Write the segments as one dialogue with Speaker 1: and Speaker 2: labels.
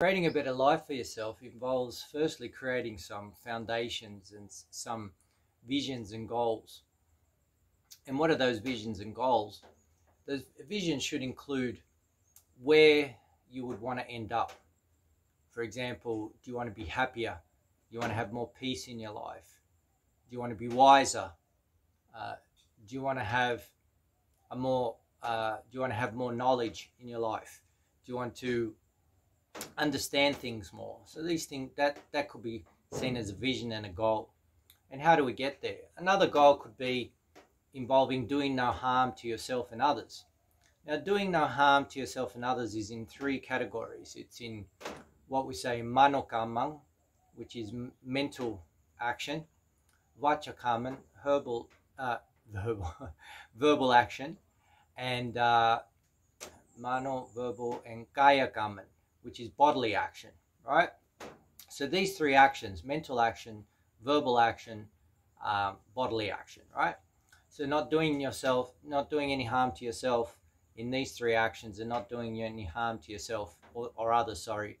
Speaker 1: Creating a better life for yourself involves firstly creating some foundations and some visions and goals. And what are those visions and goals? Those visions should include where you would want to end up. For example, do you want to be happier? Do you want to have more peace in your life? Do you want to be wiser? Uh, do you want to have a more uh, do you want to have more knowledge in your life? Do you want to understand things more? So these things that that could be seen as a vision and a goal. And how do we get there? Another goal could be involving doing no harm to yourself and others. Now, doing no harm to yourself and others is in three categories. It's in what we say manokamang, which is mental action, vachakaman, verbal, uh, verbal, verbal action, and uh, mano, verbal, and kaya kaman, which is bodily action, right? So these three actions, mental action, verbal action, um, bodily action, right? So not doing yourself, not doing any harm to yourself in these three actions and not doing you any harm to yourself or, or others, sorry,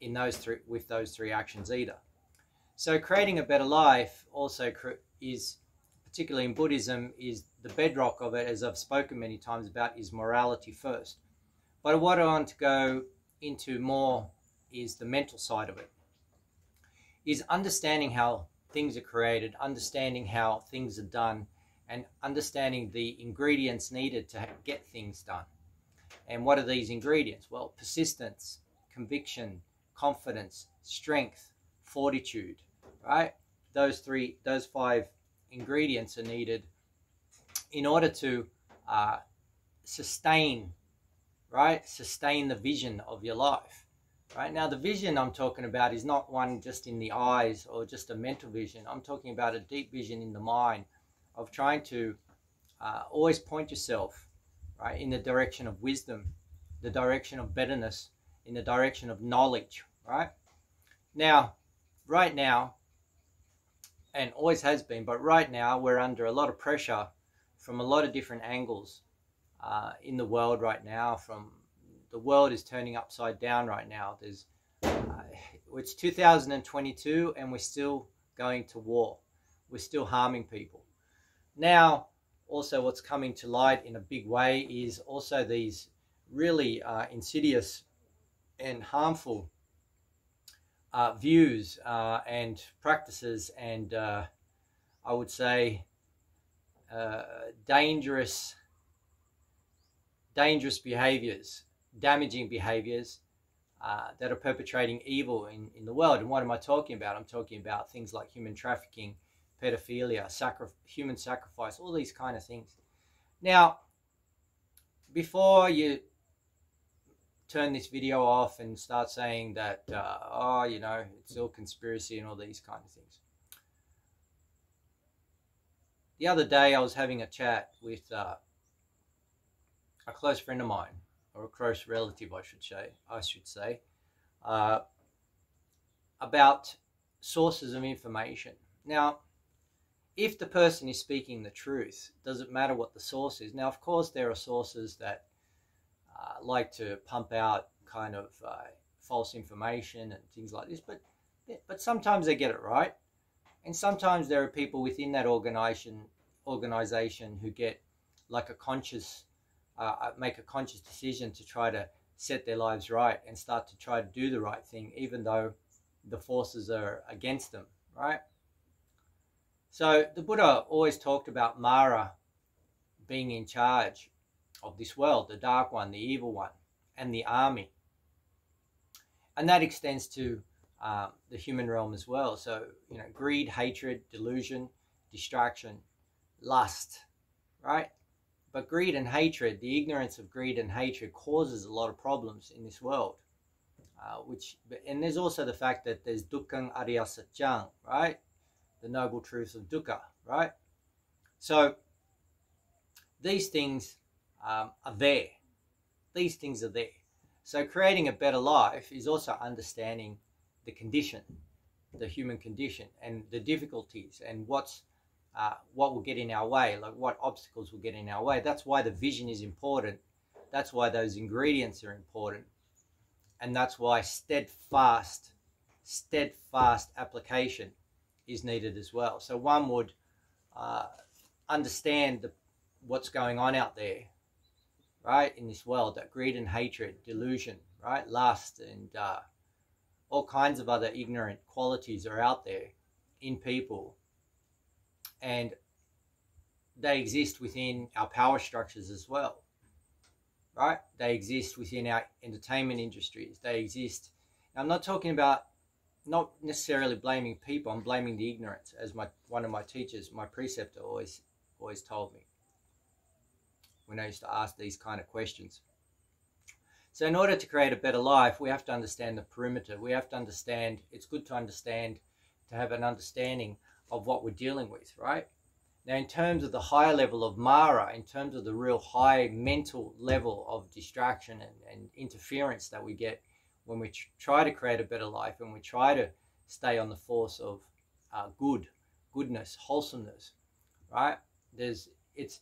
Speaker 1: in those three, with those three actions either. So creating a better life also is particularly in Buddhism, is the bedrock of it, as I've spoken many times about, is morality first. But what I want to go into more is the mental side of it, is understanding how things are created, understanding how things are done, and understanding the ingredients needed to get things done. And what are these ingredients? Well, persistence, conviction, confidence, strength, fortitude, right? Those three, those five ingredients are needed in order to uh, sustain, right? Sustain the vision of your life, right? Now, the vision I'm talking about is not one just in the eyes or just a mental vision. I'm talking about a deep vision in the mind of trying to uh, always point yourself, right, in the direction of wisdom, the direction of betterness, in the direction of knowledge, right? Now, right now, and always has been, but right now we're under a lot of pressure from a lot of different angles uh, in the world right now. From the world is turning upside down right now. There's uh, it's 2022 and we're still going to war. We're still harming people. Now, also what's coming to light in a big way is also these really uh, insidious and harmful uh, views uh, and practices and uh, I would say uh, dangerous dangerous behaviors, damaging behaviors uh, that are perpetrating evil in, in the world. And what am I talking about? I'm talking about things like human trafficking, pedophilia, sacri- human sacrifice, all these kind of things. Now, before you turn this video off and start saying that, uh, oh, you know, it's all conspiracy and all these kind of things. The other day I was having a chat with uh, a close friend of mine, or a close relative, I should say, I should say, uh, about sources of information. Now, if the person is speaking the truth, does it matter what the source is? Now, of course, there are sources that uh, like to pump out kind of uh, false information and things like this, but but sometimes they get it right, and sometimes there are people within that organization organization who get like a conscious uh, uh, make a conscious decision to try to set their lives right and start to try to do the right thing, even though the forces are against them, right? So the Buddha always talked about Mara being in charge of this world, the dark one, the evil one, and the army. And that extends to um, the human realm as well. So, you know, greed, hatred, delusion, distraction, lust, right? But greed and hatred, the ignorance of greed and hatred causes a lot of problems in this world. Uh, which and there's also the fact that there's ariya satchang, right? The noble truths of dukkha, right? So these things um, are there. These things are there. So creating a better life is also understanding the condition, the human condition, and the difficulties, and what's uh, what will get in our way, like what obstacles will get in our way. That's why the vision is important. That's why those ingredients are important. and that's why steadfast, steadfast application is needed as well. So one would uh, understand the, what's going on out there, right, in this world, that greed and hatred, delusion, right, lust, and uh, all kinds of other ignorant qualities are out there in people. And they exist within our power structures as well, right? They exist within our entertainment industries. They exist. I'm not talking about not necessarily blaming people. I'm blaming the ignorance, as my one of my teachers, my preceptor, always always told me when I used to ask these kind of questions. So, in order to create a better life, we have to understand the perimeter. We have to understand. It's good to understand, to have an understanding of what we're dealing with, right? Now, in terms of the higher level of Mara, in terms of the real high mental level of distraction and, and interference that we get when we try to create a better life and we try to stay on the force of uh, good, goodness, wholesomeness, right? There's, it's,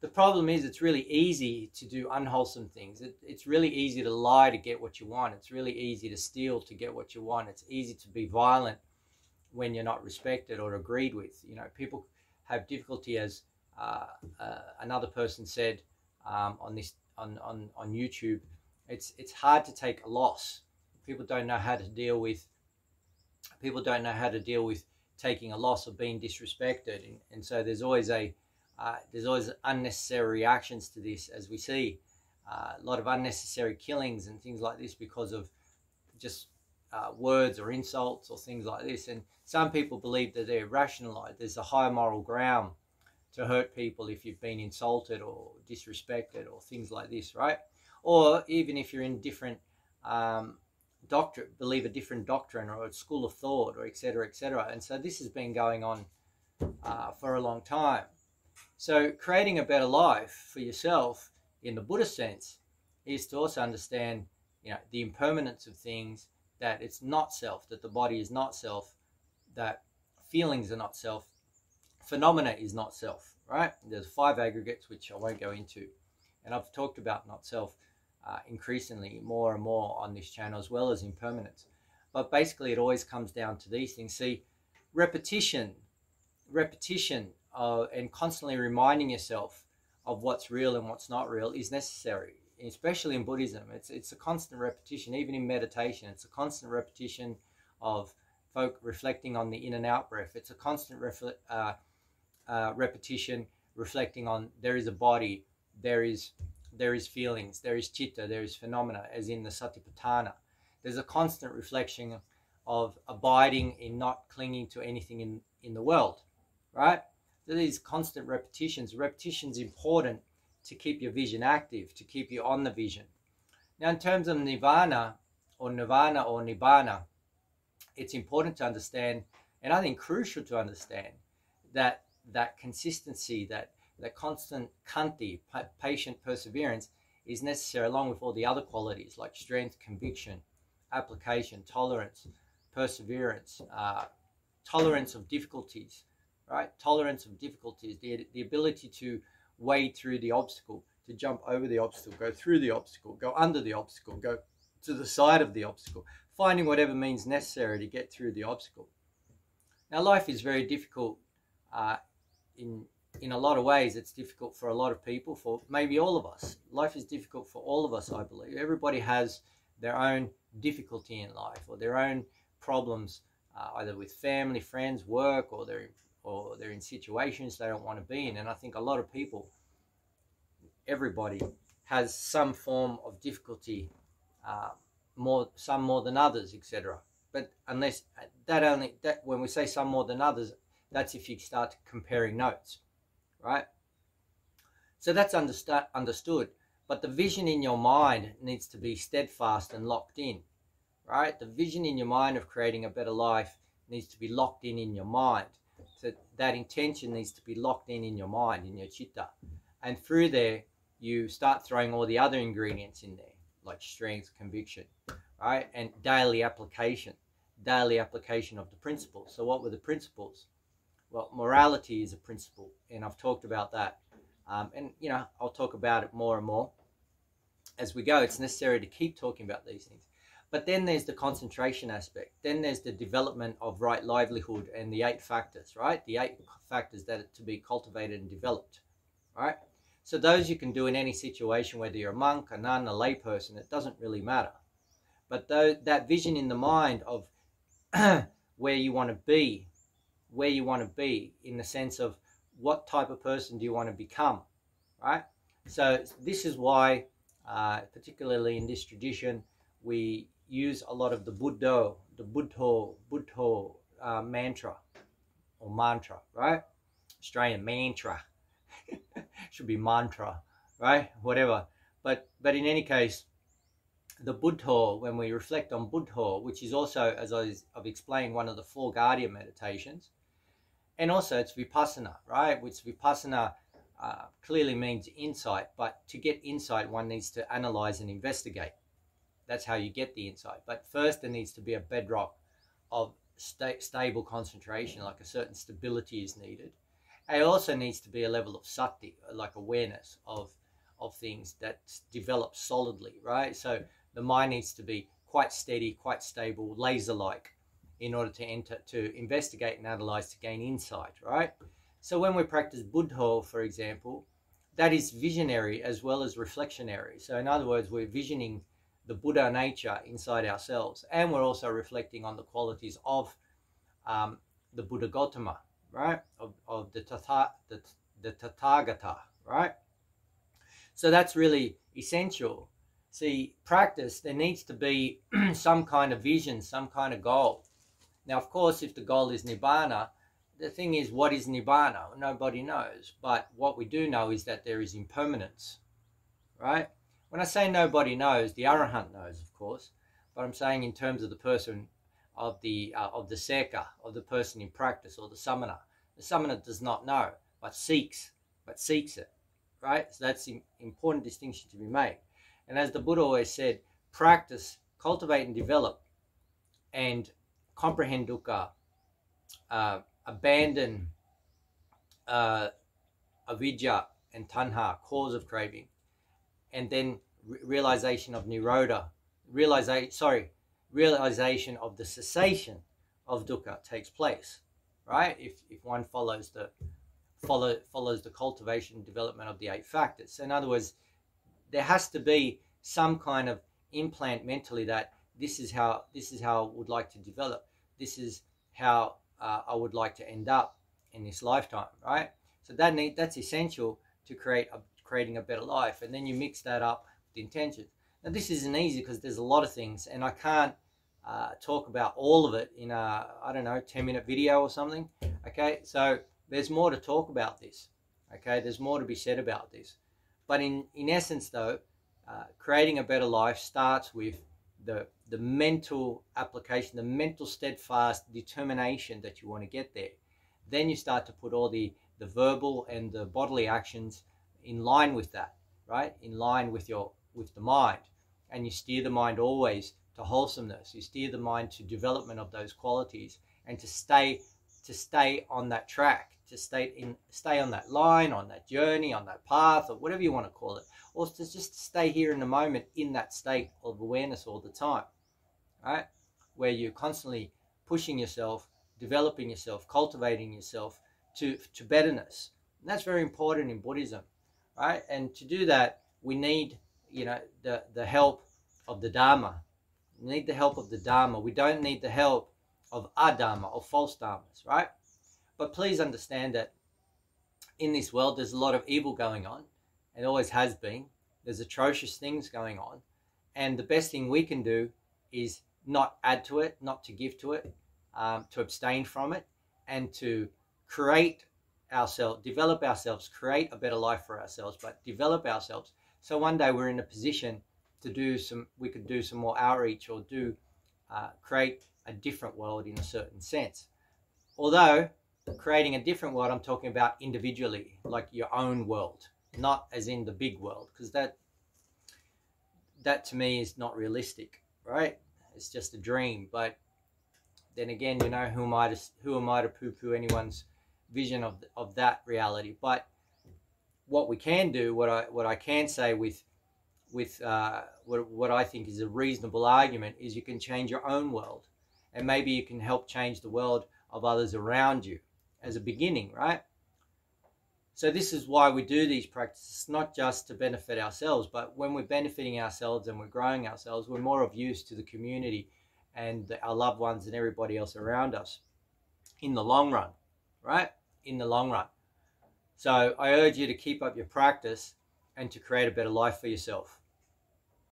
Speaker 1: the problem is it's really easy to do unwholesome things. It, it's really easy to lie to get what you want. It's really easy to steal to get what you want. It's easy to be violent when you're not respected or agreed with. You know, people have difficulty, as uh, uh, another person said um, on this on, on, on YouTube, it's it's hard to take a loss. People don't know how to deal with. People don't know how to deal with taking a loss or being disrespected, and, and so there's always a uh, there's always unnecessary reactions to this, as we see uh, a lot of unnecessary killings and things like this because of just uh, words or insults or things like this. And some people believe that they're rationalized. There's a higher moral ground to hurt people if you've been insulted or disrespected or things like this, right? or even if you're in different um, doctrine, believe a different doctrine or a school of thought, or etc. etc. And so this has been going on uh, for a long time. So creating a better life for yourself in the Buddhist sense is to also understand, you know, the impermanence of things, that it's not self, that the body is not self, that feelings are not self, phenomena is not self, right? There's five aggregates which I won't go into. And I've talked about not self uh, increasingly more and more on this channel as well as impermanence. But basically, it always comes down to these things. See, repetition, repetition, uh, and constantly reminding yourself of what's real and what's not real is necessary, especially in Buddhism. It's it's a constant repetition, even in meditation. It's a constant repetition of folk reflecting on the in and out breath. It's a constant refle- uh, uh, repetition reflecting on there is a body, there is there is feelings, there is chitta, there is phenomena, as in the Satipatthana. There's a constant reflection of abiding in not clinging to anything in, in the world, right? So these constant repetitions. Repetition's important to keep your vision active, to keep you on the vision. Now, in terms of nirvana or nirvana or nibbana, it's important to understand, and I think crucial to understand, that that consistency, that the constant kanti, patient perseverance, is necessary along with all the other qualities like strength, conviction, application, tolerance, perseverance, uh, tolerance of difficulties, right? Tolerance of difficulties, the, the ability to wade through the obstacle, to jump over the obstacle, go through the obstacle, go under the obstacle, go to the side of the obstacle, finding whatever means necessary to get through the obstacle. Now, life is very difficult uh, in in a lot of ways, it's difficult for a lot of people, for maybe all of us. Life is difficult for all of us, I believe. Everybody has their own difficulty in life or their own problems, uh, either with family, friends, work, or they're, or they're in situations they don't want to be in. And I think a lot of people, everybody, has some form of difficulty, uh, more some more than others, etc. But unless that only that when we say some more than others, that's if you start comparing notes right? So that's understa- understood. But the vision in your mind needs to be steadfast and locked in, right? The vision in your mind of creating a better life needs to be locked in in your mind. So that intention needs to be locked in in your mind, in your chitta. And through there, you start throwing all the other ingredients in there, like strength, conviction, right? And daily application, daily application of the principles. So, what were the principles? well, morality is a principle, and I've talked about that. Um, and, you know, I'll talk about it more and more. as we go. It's necessary to keep talking about these things. But then there's the concentration aspect. Then there's the development of right livelihood and the eight factors, right? The eight factors that are to be cultivated and developed, right? So those you can do in any situation, whether you're a monk, a nun, a layperson, it doesn't really matter. But though that vision in the mind of where you want to be, where you want to be in the sense of what type of person do you want to become, right? So this is why, uh, particularly in this tradition, we use a lot of the Buddha, the Buddha, Buddha uh, mantra or mantra, right? Australian mantra should be mantra, right? Whatever. But but in any case, the Buddha, when we reflect on Buddha, which is also, as I've explained, one of the four Guardian meditations, and also it's Vipassana, right? Which Vipassana uh, clearly means insight, but to get insight, one needs to analyze and investigate. That's how you get the insight. But first, there needs to be a bedrock of sta stable concentration, like a certain stability is needed. It also needs to be a level of sati, like awareness of of things that develop solidly, right? So the mind needs to be quite steady, quite stable, laser-like, in order to enter to investigate and analyze to gain insight, right? So when we practice Buddha, for example, that is visionary as well as reflectionary. So in other words, we're visioning the Buddha nature inside ourselves, and we're also reflecting on the qualities of um, the Buddha Gautama, right? Of, of the, Tatha, the, the Tathagata, right? So that's really essential. See, practice, there needs to be some kind of vision, some kind of goal. Now, of course, if the goal is Nibbana, the thing is, what is Nibbana? Nobody knows. But what we do know is that there is impermanence, right? When I say nobody knows, the Arahant knows, of course. But I'm saying in terms of the person of the uh, of the seka, of the person in practice, or the samana. The samana does not know, but seeks, but seeks it, right? So that's an important distinction to be made. And as the Buddha always said, practice, cultivate and develop, and comprehend dukkha, uh, abandon uh, avidya and tanha, cause of craving, and then re realization of nirodha, realization, sorry, realization of the cessation of dukkha takes place, right? If, if one follows the follow follows the cultivation and development of the eight factors. So in other words, there has to be some kind of implant mentally that this is how this is how I would like to develop. This is how uh, I would like to end up in this lifetime, right? So that need that's essential to create a, creating a better life, and then you mix that up with intentions. Now this isn't easy because there's a lot of things, and I can't uh, talk about all of it in a I don't know 10 minute video or something. Okay, so there's more to talk about this. Okay, there's more to be said about this, but in in essence though, uh, creating a better life starts with the the mental application, the mental steadfast determination that you want to get there. Then you start to put all the the verbal and the bodily actions in line with that, right? In line with your with the mind, and you steer the mind always to wholesomeness. You steer the mind to development of those qualities and to stay to stay on that track, to stay in stay on that line, on that journey, on that path, or whatever you want to call it, or to just stay here in the moment in that state of awareness all the time. Right? Where you're constantly pushing yourself, developing yourself, cultivating yourself to, to betterness. And that's very important in Buddhism. Right? And to do that, we need, you know, the, the help of the Dharma, we need the help of the Dharma. We don't need the help of adharma or false dharmas, right? But please understand that in this world, there's a lot of evil going on. It always has been. There's atrocious things going on. And the best thing we can do is not add to it, not to give to it, um, to abstain from it, and to create ourselves, develop ourselves, create a better life for ourselves, but develop ourselves. So one day we're in a position to do some, we could do some more outreach or do uh, create a different world in a certain sense. Although creating a different world, I'm talking about individually, like your own world, not as in the big world, because that that to me is not realistic, right? It's just a dream. But then again, you know, who am I to who am I to poo-poo anyone's vision of of that reality? But what we can do, what I what I can say with with uh, what, what I think is a reasonable argument is you can change your own world and maybe you can help change the world of others around you as a beginning, right? So this is why we do these practices, not just to benefit ourselves, but when we're benefiting ourselves and we're growing ourselves, we're more of use to the community and our loved ones and everybody else around us in the long run, right? In the long run. So I urge you to keep up your practice and to create a better life for yourself.